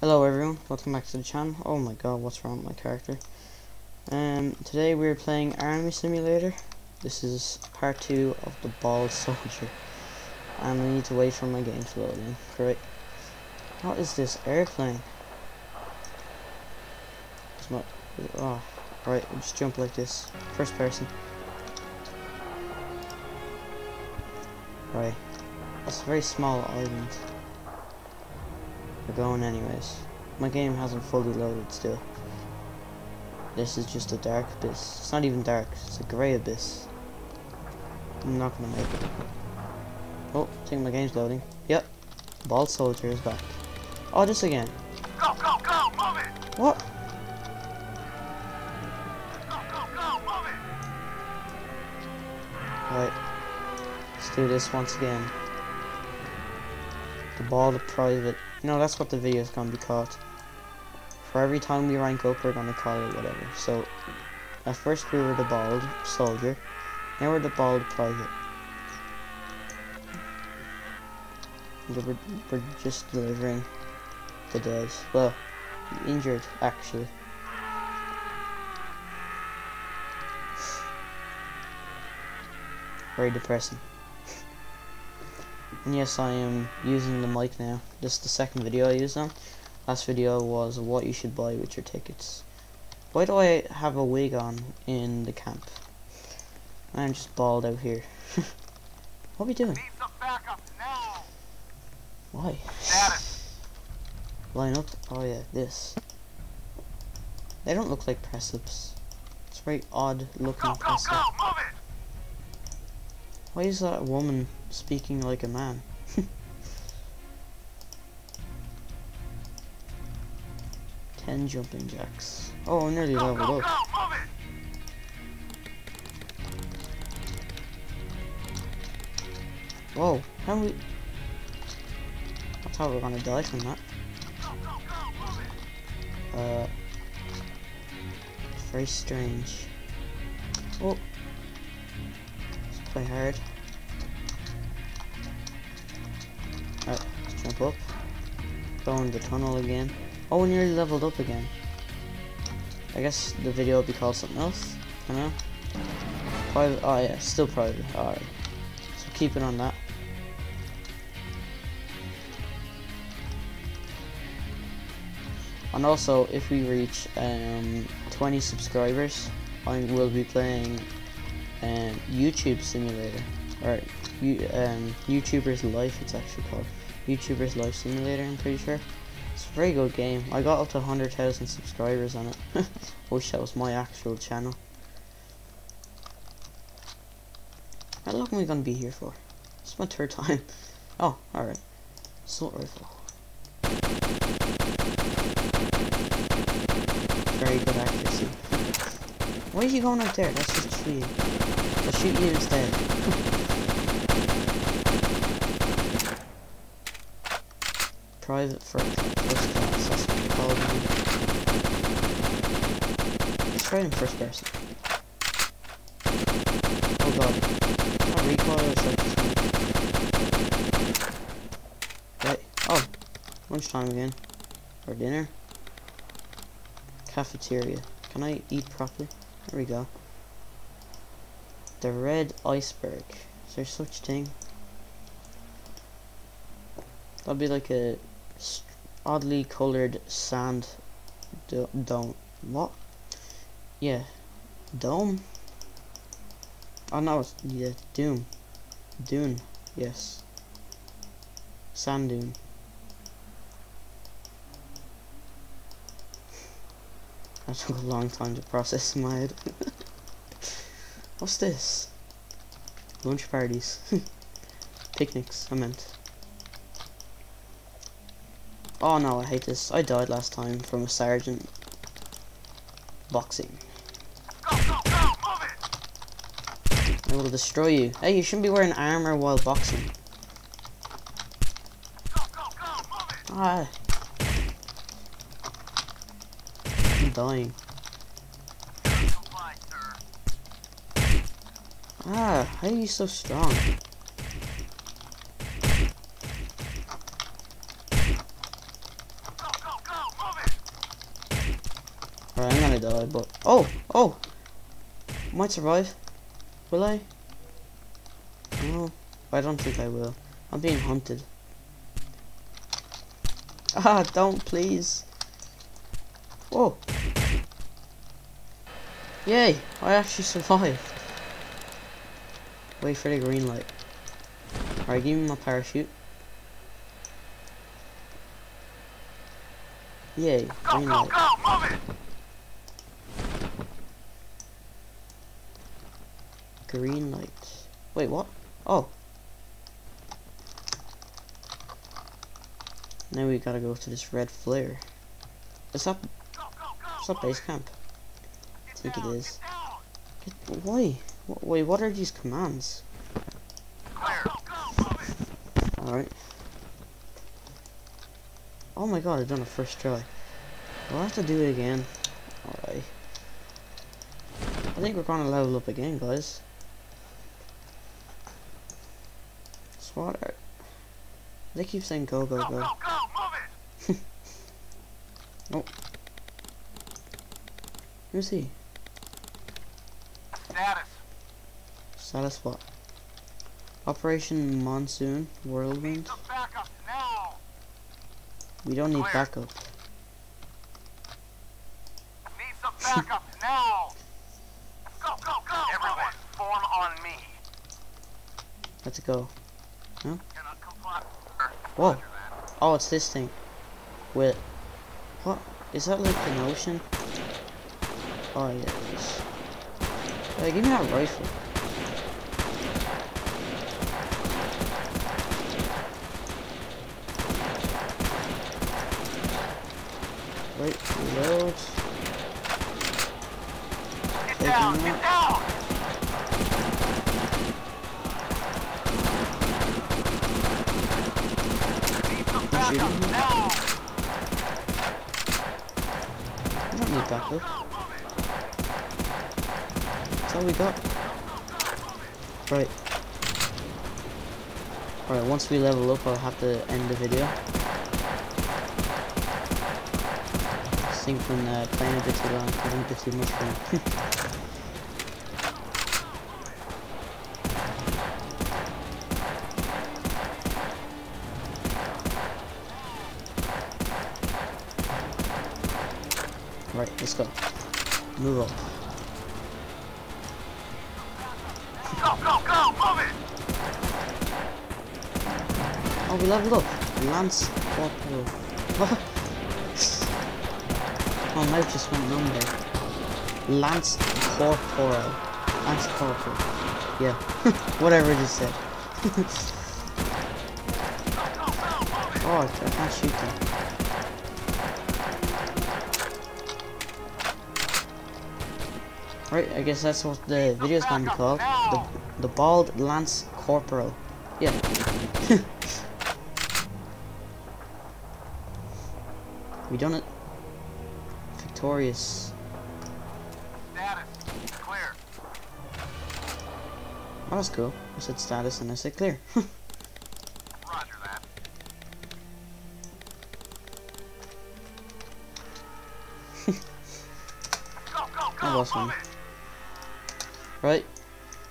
Hello everyone, welcome back to the channel. Oh my god, what's wrong with my character? Um, today we're playing Army Simulator. This is part 2 of the Bald Soldier. And I need to wait for my game to load in. Great. What is this airplane? It's not, oh, right, we'll just jump like this. First person. Right. It's a very small island. We're going anyways. My game hasn't fully loaded still. This is just a dark abyss. It's not even dark, it's a grey abyss. I'm not gonna make it. Oh, I think my game's loading. Yep. Bald Soldier is back. Oh, this again. Go, go, go, move it! What? Go, go, go, move it! Right. Let's do this once again. The Bald Private. You know, that's what the video is to be called. For every time we rank up, we're to call it whatever. So, at first we were the Bald Soldier. Now we're the Bald Private. We're, we're just delivering the dead. Well, injured, actually. Very depressing. And yes, I am using the mic now. This is the second video I used on. Last video was what you should buy with your tickets. Why do I have a wig on in the camp? I'm just bald out here. what are we doing? Need some backup now! Why? Line up? Oh yeah, this. They don't look like press ups. It's very odd looking Go, go, press go, up. move it! Why is that woman speaking like a man? Ten jumping jacks. Oh, I'm nearly Go, go, leveled go, up. it! Whoa, how we? I thought we were gonna die from that. Go, go, go! Uh, very strange. Oh, let's play hard. Jump up. Go in the tunnel again. Oh, we nearly leveled up again. I guess the video will be called something else. I don't know. Private. Oh yeah, still private. Alright. So keep it on that. And also, if we reach um, 20 subscribers, I will be playing um, YouTube Simulator, or um, YouTuber's Life. It's actually called YouTuber's Life Simulator. I'm pretty sure. It's a very good game. I got up to 100,000 subscribers on it. Wish that was my actual channel. How long am we gonna be here for? It's my third time. Oh, alright. Assault rifle. Very good accuracy. Why are you going out there? That's just cheating. I'll shoot you instead. Private first, first class, that's what it. Let's try in first person. Oh god. Not recoil. Right. Oh. Lunchtime again. Or dinner. Cafeteria. Can I eat properly? There we go. The red iceberg. Is there such thing? That'll be like a oddly colored sand do- dome. What? Yeah. Dome? Oh no, it's, yeah, doom. Dune. Yes. Sand dune. That took a long time to process in my head. What's this? Lunch parties. Picnics, I meant. Oh no, I hate this. I died last time from a sergeant. Boxing. Go, go, go, it! I will destroy you. Hey, you shouldn't be wearing armor while boxing. Ah. I'm dying. Ah, how are you so strong? Go, go, go! Alright, I'm gonna die, but oh, oh, might survive. Will I? No, I don't think I will. I'm being hunted. Ah, don't please. Whoa. Yay, I actually survived. Wait for the green light. Alright, give me my parachute. Yay, green light. go! Move it! Green light. Wait, what? Oh. Now we gotta go to this red flare. Is up. Go, up base camp? I think it is. Why? Wh- Wait, what are these commands? Alright. Oh my god, I've done it first try. I have to do it again? Alright. I think we're gonna level up again, guys. SWAT are... They keep saying go, go, Go, go. go, go! Move it! Oh. Who's he? Status. Status what? Operation Monsoon, Whirlwind. Need some backup now. We don't need Clear. backup. Need some backup now. Go, go, go! Everyone, form on me. Let's go. Comply. Whoa. Oh, it's this thing. Wait. What? Is that like an ocean? Oh, yeah, it is. Hey, give me that rifle. Wait, reload. Get down, get down! Shooting. I don't need backup. That's all we got. Right. Alright, once we level up, I'll have to end the video. I think when uh, playing a bit too long, too much fun. Move on. Go, go, go! Move it! Oh, we leveled up. Lance Corporal. My mouth just went numb there. Lance Corporal. Lance Corporal. Yeah. Whatever it just said. oh, I I can't shoot them. Right, I guess that's what the video's gonna be called. The, the Bald Lance Corporal. Yeah. we done it. Victorious. Status. Clear. Oh, that's cool. I said status and I said clear. Roger that. Go, go, go! was fun. Move it! Right.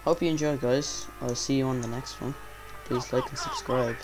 Hope you enjoyed, guys. I'll see you on the next one. Please like and subscribe.